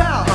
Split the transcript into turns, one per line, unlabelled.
out.